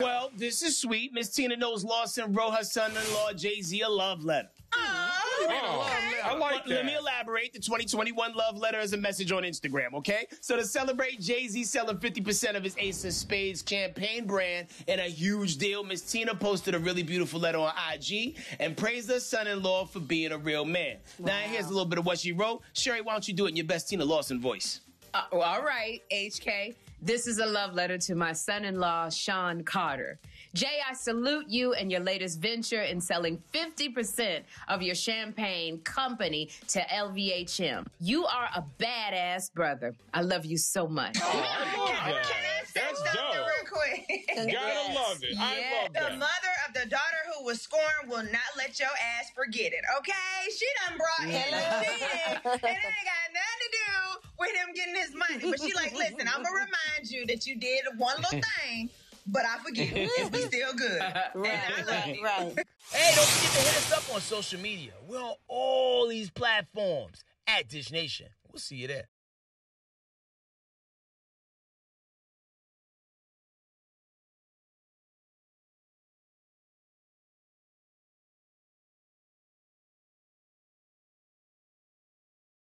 Well, this is sweet. Miss Tina Knowles Lawson wrote her son-in-law Jay-Z a love letter. Oh, I like But Let me elaborate. The 2021 love letter is a message on Instagram, okay? So to celebrate Jay-Z selling 50% of his Ace of Spades campaign brand and a huge deal, Miss Tina posted a really beautiful letter on IG and praised her son-in-law for being a real man. Now here's a little bit of what she wrote. Sherri, why don't you do it in your best Tina Lawson voice? Uh, well, all right, HK. This is a love letter to my son in law, Sean Carter. Jay, I salute you and your latest venture in selling 50% of your champagne company to LVMH. You are a badass brother. I love you so much. I love that. Can I say That's something dope. real quick? Gotta love it. I Yeah. love The mother of the daughter who was scorned will not let your ass forget it, okay? She done brought him cheating, and it ain't got nothing to do with him getting his money. But she like, listen, I'm gonna remind you that you did one little thing, but I forgive you. It's we still good. And I love you. Right. Hey, don't forget to hit us up on social media. We're on all these platforms at Dish Nation. We'll see you there.